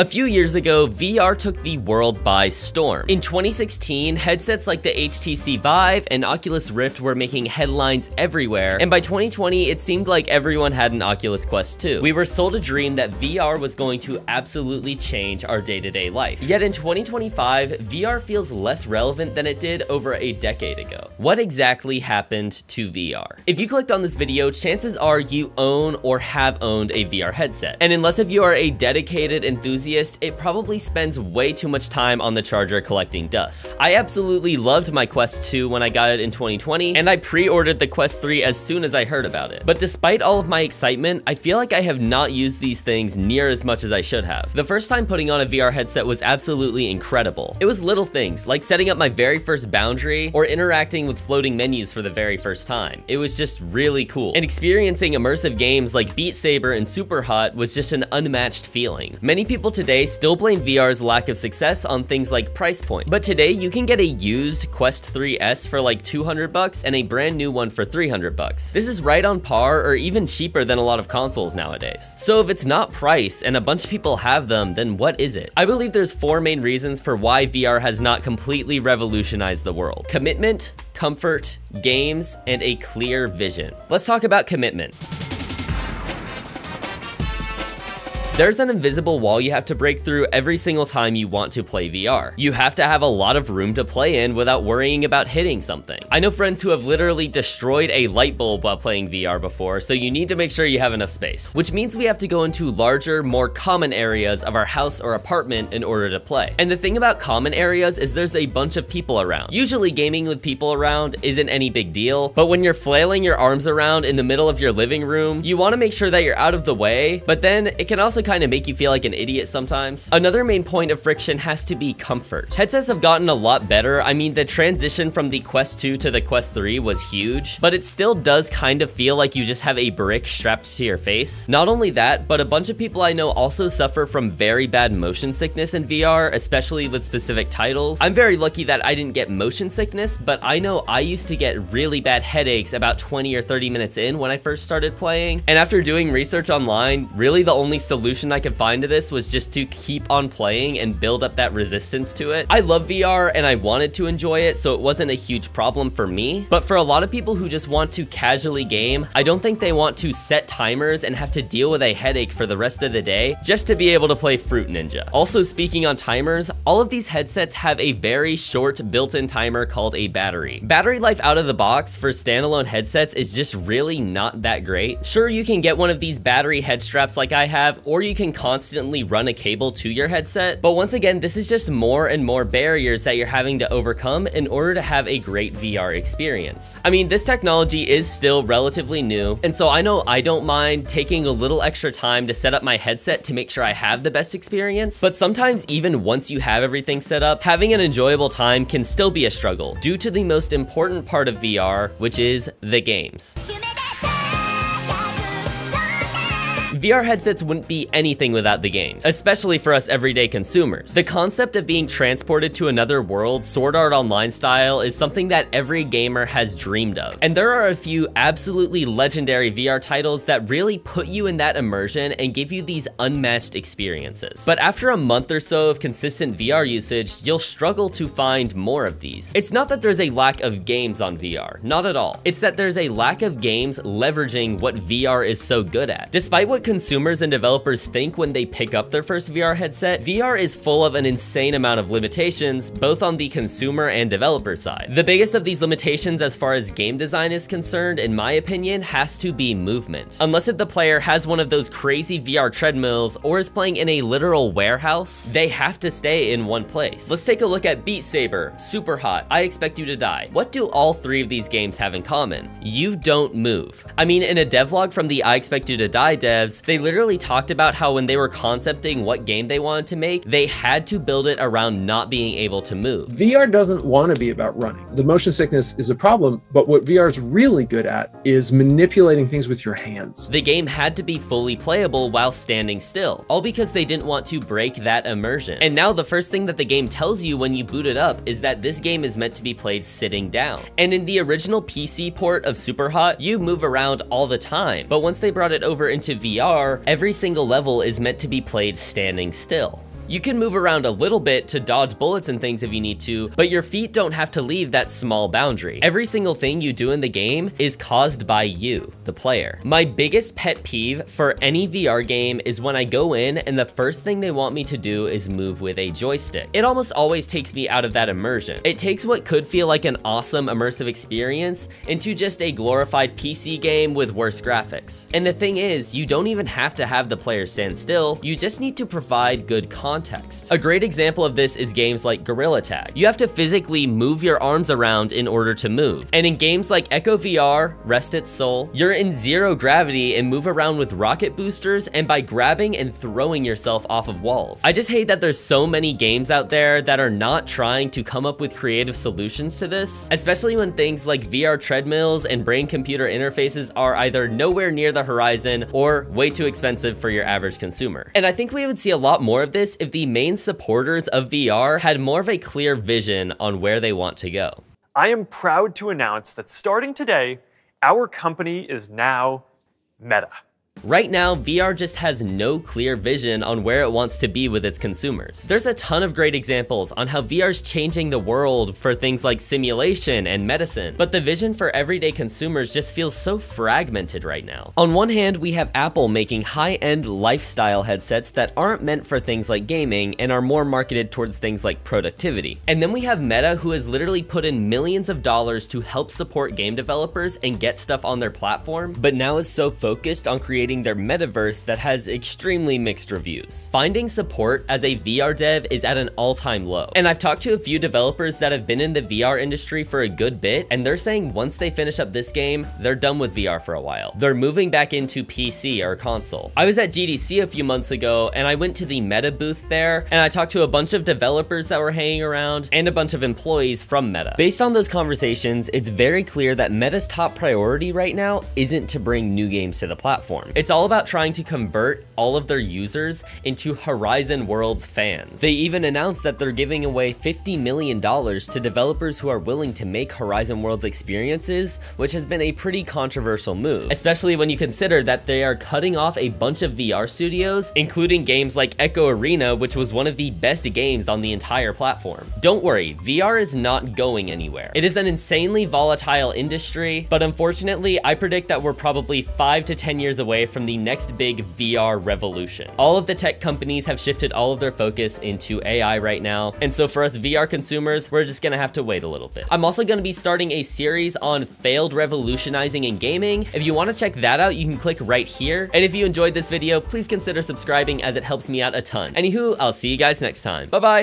A few years ago, VR took the world by storm. In 2016, headsets like the HTC Vive and Oculus Rift were making headlines everywhere, and by 2020, it seemed like everyone had an Oculus Quest 2. We were sold a dream that VR was going to absolutely change our day-to-day -day life. Yet in 2025, VR feels less relevant than it did over a decade ago. What exactly happened to VR? If you clicked on this video, chances are you own or have owned a VR headset. And unless if you are a dedicated enthusiast enthusiast, it probably spends way too much time on the charger collecting dust. I absolutely loved my Quest 2 when I got it in 2020, and I pre-ordered the Quest 3 as soon as I heard about it. But despite all of my excitement, I feel like I have not used these things near as much as I should have. The first time putting on a VR headset was absolutely incredible. It was little things, like setting up my very first boundary, or interacting with floating menus for the very first time. It was just really cool. And experiencing immersive games like Beat Saber and Superhot was just an unmatched feeling. Many people today still blame VR's lack of success on things like price point. But today you can get a used Quest 3S for like 200 bucks and a brand new one for 300 bucks. This is right on par or even cheaper than a lot of consoles nowadays. So if it's not price and a bunch of people have them, then what is it? I believe there's four main reasons for why VR has not completely revolutionized the world. Commitment, comfort, games, and a clear vision. Let's talk about commitment. There's an invisible wall you have to break through every single time you want to play VR. You have to have a lot of room to play in without worrying about hitting something. I know friends who have literally destroyed a light bulb while playing VR before, so you need to make sure you have enough space. Which means we have to go into larger, more common areas of our house or apartment in order to play. And the thing about common areas is there's a bunch of people around. Usually gaming with people around isn't any big deal, but when you're flailing your arms around in the middle of your living room, you want to make sure that you're out of the way, but then it can also kind of make you feel like an idiot sometimes. Another main point of friction has to be comfort. Headsets have gotten a lot better. I mean, the transition from the Quest 2 to the Quest 3 was huge, but it still does kind of feel like you just have a brick strapped to your face. Not only that, but a bunch of people I know also suffer from very bad motion sickness in VR, especially with specific titles. I'm very lucky that I didn't get motion sickness, but I know I used to get really bad headaches about 20 or 30 minutes in when I first started playing. And after doing research online, really the only solution I could find to this was just to keep on playing and build up that resistance to it. I love VR and I wanted to enjoy it, so it wasn't a huge problem for me. But for a lot of people who just want to casually game, I don't think they want to set timers and have to deal with a headache for the rest of the day just to be able to play Fruit Ninja. Also speaking on timers, all of these headsets have a very short built-in timer called a battery. Battery life out of the box for standalone headsets is just really not that great. Sure, you can get one of these battery head straps like I have, or you can constantly run a cable to your headset. But once again, this is just more and more barriers that you're having to overcome in order to have a great VR experience. I mean, this technology is still relatively new, and so I know I don't mind taking a little extra time to set up my headset to make sure I have the best experience, but sometimes even once you have everything set up, having an enjoyable time can still be a struggle due to the most important part of VR, which is the games. VR headsets wouldn't be anything without the games, especially for us everyday consumers. The concept of being transported to another world, Sword Art Online style, is something that every gamer has dreamed of. And there are a few absolutely legendary VR titles that really put you in that immersion and give you these unmatched experiences. But after a month or so of consistent VR usage, you'll struggle to find more of these. It's not that there's a lack of games on VR, not at all. It's that there's a lack of games leveraging what VR is so good at. Despite what consumers and developers think when they pick up their first VR headset, VR is full of an insane amount of limitations, both on the consumer and developer side. The biggest of these limitations as far as game design is concerned, in my opinion, has to be movement. Unless if the player has one of those crazy VR treadmills or is playing in a literal warehouse, they have to stay in one place. Let's take a look at Beat Saber, Super Hot, I Expect You to Die. What do all three of these games have in common? You don't move. I mean, in a devlog from the I Expect You to Die devs, they literally talked about how when they were concepting what game they wanted to make, they had to build it around not being able to move. VR doesn't want to be about running. The motion sickness is a problem, but what VR is really good at is manipulating things with your hands. The game had to be fully playable while standing still, all because they didn't want to break that immersion. And now the first thing that the game tells you when you boot it up is that this game is meant to be played sitting down. And in the original PC port of Superhot, you move around all the time, but once they brought it over into VR, every single level is meant to be played standing still. You can move around a little bit to dodge bullets and things if you need to, but your feet don't have to leave that small boundary. Every single thing you do in the game is caused by you, the player. My biggest pet peeve for any VR game is when I go in and the first thing they want me to do is move with a joystick. It almost always takes me out of that immersion. It takes what could feel like an awesome immersive experience into just a glorified PC game with worse graphics. And the thing is, you don't even have to have the player stand still, you just need to provide good context. A great example of this is games like Gorilla Tag. You have to physically move your arms around in order to move. And in games like Echo VR, Rest Its Soul, you're in zero gravity and move around with rocket boosters and by grabbing and throwing yourself off of walls. I just hate that there's so many games out there that are not trying to come up with creative solutions to this, especially when things like VR treadmills and brain-computer interfaces are either nowhere near the horizon or way too expensive for your average consumer. And I think we would see a lot more of this if the main supporters of VR had more of a clear vision on where they want to go. I am proud to announce that starting today, our company is now Meta. Right now, VR just has no clear vision on where it wants to be with its consumers. There's a ton of great examples on how VR is changing the world for things like simulation and medicine, but the vision for everyday consumers just feels so fragmented right now. On one hand, we have Apple making high-end lifestyle headsets that aren't meant for things like gaming and are more marketed towards things like productivity. And then we have Meta who has literally put in millions of dollars to help support game developers and get stuff on their platform, but now is so focused on creating creating their metaverse that has extremely mixed reviews. Finding support as a VR dev is at an all-time low. And I've talked to a few developers that have been in the VR industry for a good bit, and they're saying once they finish up this game, they're done with VR for a while. They're moving back into PC or console. I was at GDC a few months ago, and I went to the Meta booth there, and I talked to a bunch of developers that were hanging around, and a bunch of employees from Meta. Based on those conversations, it's very clear that Meta's top priority right now isn't to bring new games to the platform. It's all about trying to convert all of their users into Horizon Worlds fans. They even announced that they're giving away $50 million to developers who are willing to make Horizon Worlds experiences, which has been a pretty controversial move, especially when you consider that they are cutting off a bunch of VR studios, including games like Echo Arena, which was one of the best games on the entire platform. Don't worry, VR is not going anywhere. It is an insanely volatile industry, but unfortunately, I predict that we're probably 5 to 10 years away from the next big VR revolution. All of the tech companies have shifted all of their focus into AI right now, and so for us VR consumers, we're just gonna have to wait a little bit. I'm also gonna be starting a series on failed revolutionizing in gaming. If you wanna check that out, you can click right here. And if you enjoyed this video, please consider subscribing as it helps me out a ton. Anywho, I'll see you guys next time. Bye-bye.